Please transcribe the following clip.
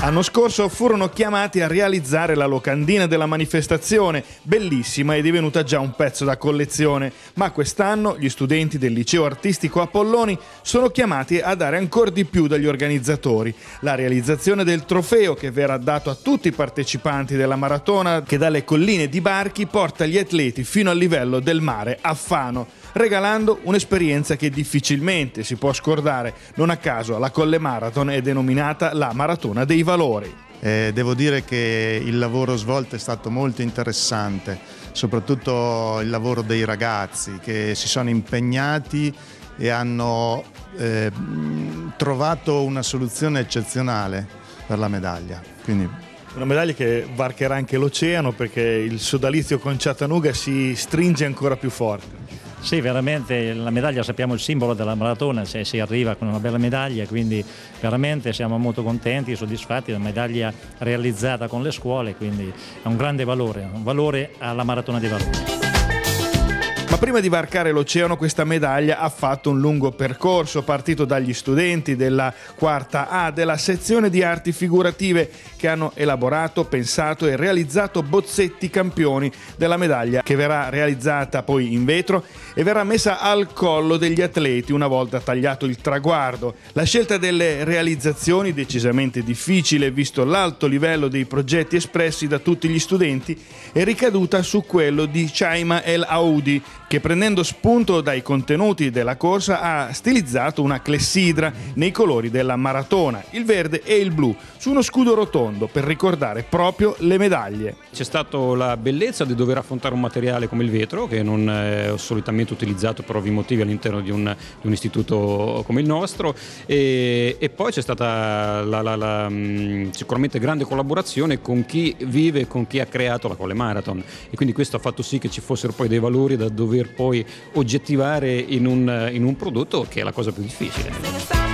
L'anno scorso furono chiamati a realizzare la locandina della manifestazione, bellissima e divenuta già un pezzo da collezione, ma quest'anno gli studenti del liceo artistico Apolloni sono chiamati a dare ancora di più dagli organizzatori. La realizzazione del trofeo che verrà dato a tutti i partecipanti della maratona che dalle colline di Barchi porta gli atleti fino al livello del mare a Fano regalando un'esperienza che difficilmente si può scordare. Non a caso la Colle Marathon è denominata la Maratona dei Valori. Eh, devo dire che il lavoro svolto è stato molto interessante, soprattutto il lavoro dei ragazzi che si sono impegnati e hanno eh, trovato una soluzione eccezionale per la medaglia. Quindi una medaglia che varcherà anche l'oceano perché il sodalizio con Chattanooga si stringe ancora più forte. Sì, veramente la medaglia sappiamo il simbolo della maratona, se si arriva con una bella medaglia, quindi veramente siamo molto contenti e soddisfatti della medaglia realizzata con le scuole, quindi è un grande valore, un valore alla maratona dei valori. Ma prima di varcare l'oceano questa medaglia ha fatto un lungo percorso partito dagli studenti della quarta A della sezione di arti figurative che hanno elaborato, pensato e realizzato bozzetti campioni della medaglia che verrà realizzata poi in vetro e verrà messa al collo degli atleti una volta tagliato il traguardo. La scelta delle realizzazioni, decisamente difficile visto l'alto livello dei progetti espressi da tutti gli studenti, è ricaduta su quello di Chaima El Aoudi, che prendendo spunto dai contenuti della corsa ha stilizzato una clessidra nei colori della maratona, il verde e il blu, su uno scudo rotondo per ricordare proprio le medaglie. C'è stata la bellezza di dover affrontare un materiale come il vetro, che non è solitamente utilizzato per ovvi motivi all'interno di un, di un istituto come il nostro, e, e poi c'è stata la, la, la, sicuramente grande collaborazione con chi vive e con chi ha creato la Colle Marathon e quindi questo ha fatto sì che ci fossero poi dei valori da dover poter poi oggettivare in un, in un prodotto che è la cosa più difficile.